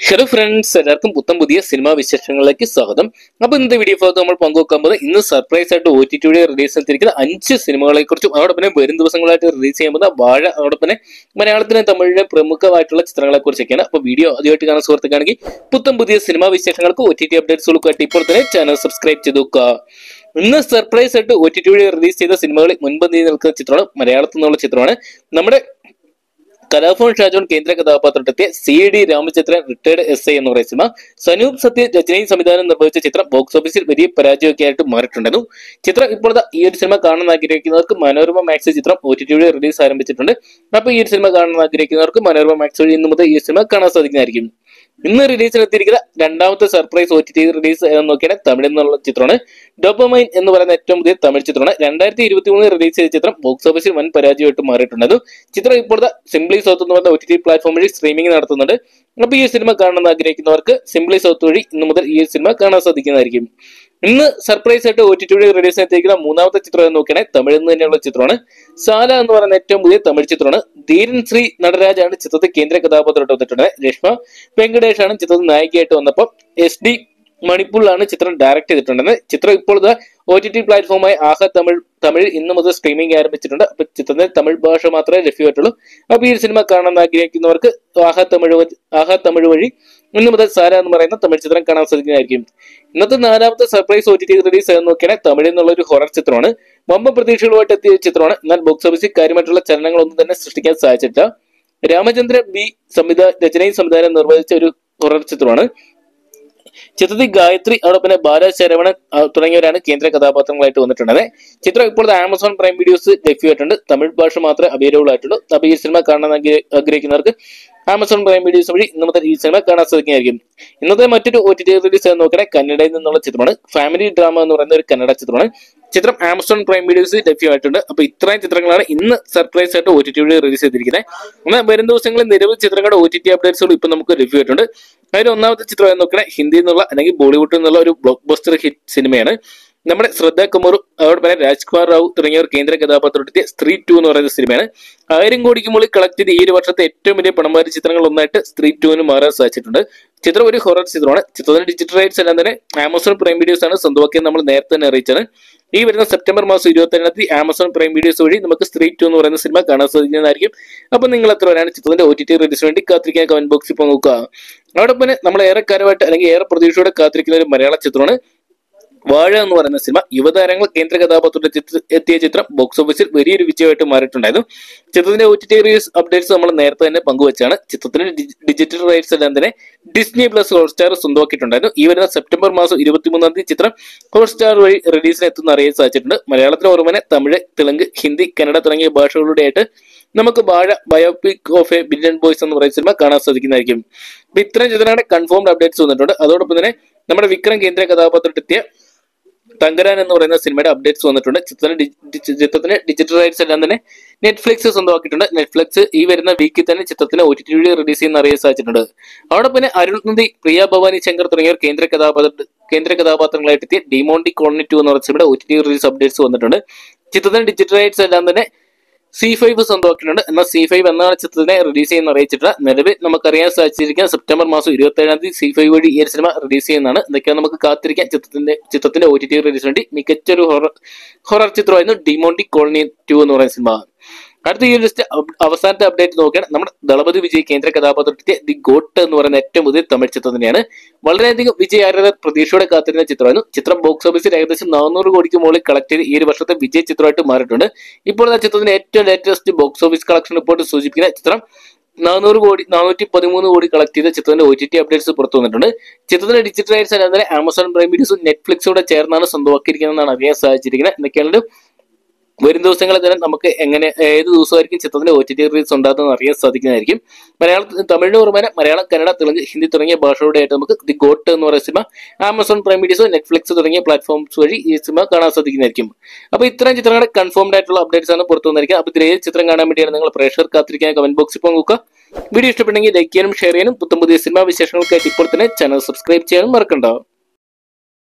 Hello friends എല്ലാവർക്കും പുത്തം പുതിയ cinema വിശേഷങ്ങളിലേക്ക് സ്വാഗതം. അപ്പൊ ഇന്നത്തെ വീഡിയോ ഭാഗത്ത് നമ്മൾ പങ്കുവെക്കാൻ പോകുന്നത് ഇന്ന് സർപ്രൈസ് ആയിട്ട് ഒ ടി ടിയുടെ റിലീസ് എത്തിയിരിക്കുന്ന അഞ്ച് സിനിമകളെ കുറിച്ചും അതോടൊപ്പം വരും ദിവസങ്ങളായിട്ട് റിലീസ് ചെയ്യാൻ പോകുന്ന വാഴ അതോടൊപ്പം മലയാളത്തിലെ തമിഴിലെ പ്രമുഖമായിട്ടുള്ള ചിത്രങ്ങളെ കുറിച്ചൊക്കെയാണ് അപ്പൊ വീഡിയോ ആദ്യമായിട്ട് കാണാൻ സുഹൃത്തുക്കാണെങ്കിൽ പുത്തം പുതിയ സിനിമാ വിശേഷങ്ങൾക്ക് ഒ ടി ടി അപ്ഡേറ്റ്സുകൾക്കായിട്ട് ഇപ്പോൾ തന്നെ ചാനൽ സബ്സ്ക്രൈബ് ചെയ്ത് ഇന്ന് സർപ്രൈസ് ആയിട്ട് ഒ ടി ടിയുടെ റിലീസ് ചെയ്ത സിനിമകളിൽ മുൻപന്തിയിൽ നിൽക്കുന്ന ചിത്രമാണ് മലയാളത്തിൽ നിന്നുള്ള ചിത്രമാണ്. നമ്മുടെ കലാഭവൻ ഷാജോൺ കേന്ദ്ര കഥാപാത്രത്തെ C D Ramachandran retired S I എന്ന് പറയുന്ന സിനിമ സനൂപ് സത്യ രചനയും സംവിധാനം നിർവഹിച്ച ചിത്രം ബോക്സ് ഓഫീസിൽ വലിയ പരാജയമൊക്കെ ആയിട്ട് മാറിയിട്ടുണ്ടായിരുന്നു ചിത്രം ഇപ്പോഴത്തെ ഈ ഒരു സിനിമ കാണാൻ ആഗ്രഹിക്കുന്നവർക്ക് മനോരമ മാക്സ് ചിത്രം ഒ ടി ടിയുടെ റിലീസ് ആരംഭിച്ചിട്ടുണ്ട്. അപ്പൊ ഈ ഒരു സിനിമ കാണാൻ ആഗ്രഹിക്കുന്നവർക്ക് മനോരമ മാക്സ് വഴി ഇന്ന് മുതൽ ഈ സിനിമ കാണാൻ സാധിക്കുന്നതായിരിക്കും. ഇന്ന് റിലീസിനെത്തിയിരിക്കുന്ന രണ്ടാമത്തെ surprise O T T release എന്ന് നോക്കിയാൽ തമിഴിൽ നിന്നുള്ള ചിത്രമാണ്. ഡോപ്പമൈൻ എന്ന് പറയുന്ന ഏറ്റവും പുതിയ തമിഴ് ചിത്രമാണ്. രണ്ടായിരത്തി ഇരുപത്തി മൂന്ന് റിലീസ് ചെയ്ത ചിത്രം ബോക്സ് ഓഫീസിൽ വൻ പരാജയമായിട്ട് മാറിയിട്ടുണ്ടായിരുന്നു ചിത്രം ഇപ്പോഴത്തെ സിംപ്ലി സോത്ത് എന്ന് പറയുന്ന ഒ ടി ടി പ്ലാറ്റ്ഫോം വഴി സ്ട്രീമിംഗ് നടത്തുന്നുണ്ട്. അപ്പൊ ഈ സിനിമ കാണണമെന്ന് ആഗ്രഹിക്കുന്നവർക്ക് സിംപ്ലി സൗത്ത് വഴി ഇന്ന് മുതൽ ഈ സിനിമ കാണാൻ സാധിക്കുന്നതായിരിക്കും. ഇന്ന് സർപ്രൈസ് ആയിട്ട് ഒ ടി ടിയുടെ റിലീസ് എത്തിയിരിക്കുന്ന മൂന്നാമത്തെ ചിത്രം എന്ന് നോക്കിയാൽ തമിഴിൽ നിന്ന് തന്നെയുള്ള ചിത്രമാണ്. സാല എന്ന് പറയുന്ന ഏറ്റവും പുതിയ തമിഴ് ചിത്രമാണ്. ധീരൻ ശ്രീ നടരാജാണ് ചിത്രത്തിൽ കേന്ദ്ര കഥാപാത്രമായിട്ട് വന്നിട്ടുണ്ട് രേഷ്മ വെങ്കടേഷാണ് ചിത്രത്തിൽ നായികയായിട്ട് വന്നപ്പോൾ എസ് ഡി മണിപ്പൂരിലാണ് ചിത്രം ഡയറക്ട് ചെയ്തിട്ടുണ്ടെന്ന്. ചിത്രം ഇപ്പോൾ ഒ ടി ടി പ്ലാറ്റ്ഫോമായ ആഹ തമിഴ് തമിഴ് ഇന്ന് മുതൽ സ്ട്രീമിംഗ് ആരംഭിച്ചിട്ടുണ്ട്. അപ്പൊ ചിത്രത്തിൽ തമിഴ് ഭാഷ മാത്രമേ ലഭ്യമായിട്ടുള്ളൂ. അപ്പൊ ഈ സിനിമ കാണാൻ ആഗ്രഹിക്കുന്നവർക്ക് ആഹ തമിഴ് ആഹ തമിഴ് വഴി ഇന്ന് മുതൽ സാര എന്ന് പറയുന്ന തമിഴ് ചിത്രം കാണാൻ സാധിക്കുന്നതായിരിക്കും. ഇന്നത്തെ നാലാമത്തെ surprise O T T release എന്ന് നോക്കിയാൽ തമിഴിൽ നിന്നുള്ള ഒരു ഹൊറർ ചിത്രമാണ്. വമ്പ പ്രതീക്ഷകളുമായിട്ട് എത്തിയ ചിത്രമാണ്. എന്നാൽ ബോക്സ് ഓഫീസിൽ കാര്യമായിട്ടുള്ള ചലനങ്ങളൊന്നും തന്നെ സൃഷ്ടിക്കാൻ സാധിച്ചിട്ടില്ല. രാമചന്ദ്ര ബി സംവിധാ രചനയും സംവിധാനം നിർവഹിച്ച ഒരു ഹൊറർ ചിത്രമാണ്. ചിത്രത്തിൽ ഗായത്രി അതോടൊപ്പം തന്നെ ബാലശരവണൻ ആ, തുടങ്ങിയവരാണ് കേന്ദ്ര കഥാപാത്രങ്ങളായിട്ട് വന്നിട്ടുള്ളത്. ചിത്രം ഇപ്പോൾ ആമസോൺ പ്രൈം വീഡിയോസ് ലഭ്യമായിട്ടുണ്ട്. തമിഴ് ഭാഷ മാത്രമേ അവൈലബിൾ ആയിട്ടുള്ളൂ. അപ്പൊ ഈ സിനിമ കാണാൻ ആഗ്ര- ആഗ്രഹിക്കുന്നവർക്ക് ആമസോൺ പ്രൈം വീഡിയോസ് വഴി ഇന്നത്തെ ഈ സിനിമ കാണാൻ സാധിക്കുന്നതായിരിക്കും. ഇന്നത്തെ മറ്റൊരു ഒ ടി ടി റിലീസ് എന്ന് നോക്കണേ കന്നഡയിൽ നിന്നുള്ള ചിത്രമാണ്. ഫാമിലി ഡ്രാമ എന്ന് പറയുന്ന ഒരു കന്നഡ ചിത്രമാണ്. ചിത്രം ആമസോൺ പ്രൈം വീഡിയോസ് ലഭ്യമായിട്ടുണ്ട്. അപ്പൊ ഇത്രയും ചിത്രങ്ങളാണ് ഇന്ന് സർപ്രൈസ് ആയിട്ട് ഒ ടി ടി വഴി റിലീസ് ചെയ്തിരിക്കുന്നത്. എന്നാൽ വരും ദിവസങ്ങളിൽ നിരവധി ചിത്രങ്ങളുടെ ഒ ടി ടി അപ്ഡേറ്റ്സുകൾ ഇപ്പൊ നമുക്ക് ലഭ്യമായിട്ടുണ്ട്. അതിൽ ഒന്നാമത്തെ ചിത്രം എന്ന് നോക്കണേ ഹിന്ദിയിൽ അല്ലെങ്കിൽ ബോളിവുഡിൽ നിന്നുള്ള ഒരു ബ്ലോക്ക് ബസ്റ്റർ ഹിറ്റ് സിനിമയാണ് നമ്മുടെ ശ്രദ്ധ അതോടൊപ്പം പറയാൻ രാജ്കുമാർ റാവു തുടങ്ങിയവർ കേന്ദ്ര കഥാപാത്രത്തെ സ്ത്രീ ടു എന്ന് പറയുന്ന സിനിമയാണ് ആയിരം കോടിക്ക് മുകളിൽ കളക്ട് ചെയ്ത് ഈ ഒരു വർഷത്തെ ഏറ്റവും വലിയ പണമാരി ചിത്രങ്ങൾ ഒന്നായിട്ട് സ്ത്രീ ടുവിന് മാറാൻ സാധിച്ചിട്ടുണ്ട്. ചിത്രം ഒരു ഹൊറർ ചിത്രമാണ്. ചിത്രത്തിന്റെ ഡിജിറ്റൽ റൈറ്റ്സ് എല്ലാം തന്നെ ആമസോൺ പ്രൈം വീഡിയോസ് ആണ് സ്വന്തമാക്കിയത് നമ്മൾ നേരത്തെ തന്നെ അറിയിച്ചത്. ഈ വരുന്ന സെപ്റ്റംബർ മാസം ഇരുപത്തി ഏഴാം തീയതി ആമസോൺ പ്രൈം വീഡിയോസ് വഴി നമുക്ക് സ്ത്രീ ടു എന്ന് പറയുന്ന സിനിമ കാണാൻ സാധിക്കുന്നതായിരിക്കും. അപ്പൊ നിങ്ങൾ എത്ര വരാണ് ചിത്രത്തിന്റെ ഒ ടി ടി റിലീസിന് വേണ്ടി കാത്തിരിക്കാൻ കമന്റ് ബോക്സിൽ നോക്കുക. അതോടൊപ്പം പിന്നെ നമ്മൾ ഏറെ കാര്യമായിട്ട് അല്ലെങ്കിൽ ഏറെ പ്രതീക്ഷയോടെ കാത്തിരിക്കുന്ന ഒരു മലയാള ചിത്രമാണ് വാഴ എന്ന് പറയുന്ന സിനിമ യുവതാരങ്ങൾ കേന്ദ്ര കഥാപാത്രത്തിന്റെ ചിത്ര എത്തിയ ചിത്രം ബോക്സ് ഓഫീസിൽ വലിയൊരു വിജയമായിട്ട് മാറിയിട്ടുണ്ടായിരുന്നു. ചിത്രത്തിന്റെ ഒ ടി ടി അപ്ഡേറ്റ്സ് നമ്മൾ നേരത്തെ തന്നെ പങ്കുവച്ചാണ്. ചിത്രത്തിന്റെ ഡിജിറ്റൽ റൈറ്റ്സ് എല്ലാം തന്നെ ഡിസ്നി പ്ലസ് ഹോട്ട്സ്റ്റാർ സ്വന്തമാക്കിയിട്ടുണ്ടായിരുന്നു. ഈ വരുന്ന സെപ്റ്റംബർ മാസം ഇരുപത്തിമൂന്നാം തീയതി ചിത്രം ഹോട്ട്സ്റ്റാർ വഴി റിലീസിന് എത്തുന്ന അറിയാൻ സാധിച്ചിട്ടുണ്ട്. മലയാളത്തിലെ ഓർമ്മനെ തമിഴ് തെലുങ്ക് ഹിന്ദി കന്നഡ തുടങ്ങിയ ഭാഷകളുടെ നമുക്ക് Vaazha biopic of a billion boys എന്ന് പറയുന്ന സിനിമ കാണാൻ സാധിക്കുന്നതായിരിക്കും. ഇത്രയും ചിത്രങ്ങളുടെ കൺഫേംഡ് അപ്ഡേറ്റ്സ് വന്നിട്ടുണ്ട്. അതോടൊപ്പം തന്നെ നമ്മുടെ വിക്രം കേന്ദ്ര കഥാപാത്രത്തെത്തിയ തങ്കരാൻ എന്ന് പറയുന്ന സിനിമയുടെ അപ്ഡേറ്റ്സ് വന്നിട്ടുണ്ട്. ചിത്രത്തിന് ഡി- ഡി- ചിത്രത്തിന് ഡിജിറ്റൽ റൈറ്റ്സ് എല്ലാം തന്നെ നെറ്റ്ഫ്ലിക്സ് സ്വന്തമാക്കിയിട്ടുണ്ട്. നെറ്റ്ഫ്ലിക്സ് ഈ വരുന്ന വീക്കിൽ തന്നെ ചിത്രത്തിന് ഒ ടി ടി റിലീസ് ചെയ്യുന്ന അറിയാൻ സാധിച്ചിട്ടുണ്ട്. അവിടെ പിന്നെ അരുൾനന്ദി പ്രിയ ഭവാനി ശങ്കർ തുടങ്ങിയവർ കേന്ദ്ര കഥാപാത്ര കേന്ദ്ര കഥാപാത്രങ്ങളായിട്ട് എത്തിയ ഡിമോണ്ടി കോളനി ടു എന്ന് പറയുന്ന സിനിമയുടെ O T T release updates വന്നിട്ടുണ്ട്. ചിത്രത്തിന് ഡിജിറ്റൽ റൈറ്റ്സ് എല്ലാം തന്നെ സി ഫൈവ് സ്വന്തമാക്കിയിട്ടുണ്ട് എന്നാൽ സി ഫൈവ് എന്നാണ് ചിത്രത്തിനെ റിലീസ് ചെയ്യുന്ന അറിയിച്ചിട്ട് നിലവിൽ നമുക്കറിയാൻ സാധിച്ചിരിക്കാം സെപ്റ്റംബർ മാസം ഇരുപത്തി ഏഴാം തീയതി സി ഫൈവ് വഴി ഈ സിനിമ റിലീസ് ചെയ്യുന്നതാണ്. ഇതൊക്കെയാണ് നമുക്ക് കാത്തിരിക്കാൻ ചിത്രത്തിന്റെ ചിത്രത്തിന്റെ ഒ ടി ടി വേണ്ടി മികച്ചൊരു ഹൊറർ ഹൊറർ ചിത്രമായിരുന്നു ഡിമോണ്ടി കോളനി ടു എന്ന് പറയുന്ന സിനിമ അടുത്ത ഈ ലിസ്റ്റ് അവസാനത്തെ അപ്ഡേറ്റ് നോക്കിയാൽ നമ്മുടെ ദളപതി വിജയ് കേന്ദ്ര കഥാപാത്രത്തിന്റെ ദി ഗോട്ട് എന്ന് പറയുന്ന ഏറ്റവും പുതിയ തമിഴ് ചിത്രം തന്നെയാണ്. വളരെയധികം വിജയ് ആരാധകർ പ്രതീക്ഷയോടെ കാത്തിരുന്ന ചിത്രമായിരുന്നു. ചിത്രം ബോക്സ് ഓഫീസിൽ ഏകദേശം നാനൂറ് കോടിക്ക് മുകളിൽ കളക്ട് ചെയ്ത് ഈ ഒരു വർഷത്തെ വിജയ ചിത്രമായിട്ട് മാറിയിട്ടുണ്ട്. ഇപ്പോൾ ആ ചിത്രത്തിന്റെ ഏറ്റവും latest box office collection report സൂചിപ്പിക്കുന്ന ചിത്രം നാനൂറ് കോടി നാനൂറ്റി പതിമൂന്ന് കോടി കളക്ട് ചെയ്ത ചിത്രത്തിന്റെ ഒ ടി ടി അപ്ഡേറ്റ്സ് പുറത്തു വന്നിട്ടുണ്ട്. ചിത്രത്തിന്റെ ഡിജിറ്റൽ റൈറ്റ്സ് അല്ലാതെ ആമസോൺ പ്രൈം വീഡിയോസും നെറ്റ്ഫ്ലിക്സോടെ ചേർന്നാണ് സ്വന്തമാക്കിയിരിക്കുന്നതെന്നാണ് അറിയാൻ സാധിച്ചിരിക്കുന്നത്. എന്നൊക്കെയാണ് വരും ദിവസങ്ങളിൽ തന്നെ നമുക്ക് എങ്ങനെ ഏത് ദിവസമായിരിക്കും ചിത്രത്തിന്റെ ഒ ടി ടി റിലീസ് ഉണ്ടാകുന്നത് അറിയാൻ സാധിക്കുന്നതായിരിക്കും. മലയാളത്തിൽ തമിഴിന് പുറമെ മലയാളം കന്നഡ തെലുങ്ക് ഹിന്ദി തുടങ്ങിയ ഭാഷകളുടെ ആയിട്ട് നമുക്ക് ദി ഗോട്ട് എന്ന് പറയുന്ന സിനിമ ആമസോൺ പ്രൈം വീഡിയോസ് നെറ്റ്ഫ്ലിക്സ് തുടങ്ങിയ പ്ലാറ്റ്ഫോംസ് വഴി ഈ സിനിമ കാണാൻ സാധിക്കുന്നതായിരിക്കും. അപ്പൊ ഇത്തരം ചിത്രങ്ങളുടെ കൺഫേംഡ് ആയിട്ടുള്ള അപ്ഡേറ്റ്സ് ആണ് പുറത്തു വന്നിരിക്കുക അപ്പൊ ഇതിൽ ഏത് ചിത്രം കാണാൻ വേണ്ടിയാണ് നിങ്ങൾ പ്രേക്ഷകർ കാത്തിരിക്കാൻ കമന്റ് ബോക്സിൽ നോക്കുക. വീഡിയോ ഇഷ്ടപ്പെട്ടെങ്കിൽ ലൈക്ക് ചെയ്യാനും ഷെയർ ചെയ്യാനും. പുത്തം പുതിയ സിനിമാ വിശേഷങ്ങൾക്കായിട്ട് ഇപ്പോൾ തന്നെ ചാനൽ സബ്സ്ക്രൈബ് ചെയ്യാനും മറക്കണ്ട.